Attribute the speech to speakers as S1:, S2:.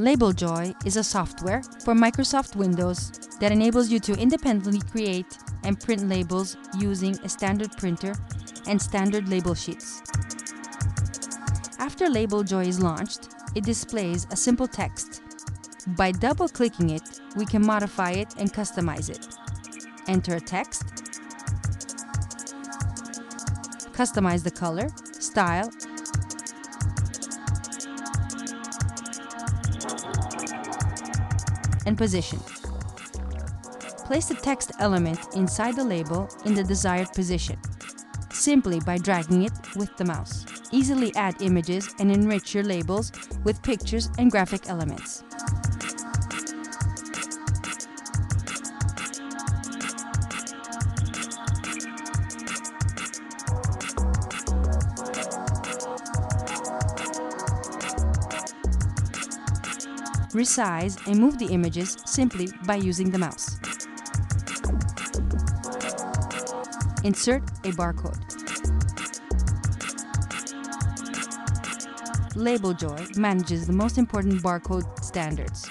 S1: LabelJoy is a software for Microsoft Windows that enables you to independently create and print labels using a standard printer and standard label sheets. After LabelJoy is launched, it displays a simple text. By double-clicking it, we can modify it and customize it. Enter a text, customize the color, style, and position. Place the text element inside the label in the desired position, simply by dragging it with the mouse. Easily add images and enrich your labels with pictures and graphic elements. Resize and move the images simply by using the mouse. Insert a barcode. LabelJoy manages the most important barcode standards.